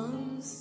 songs.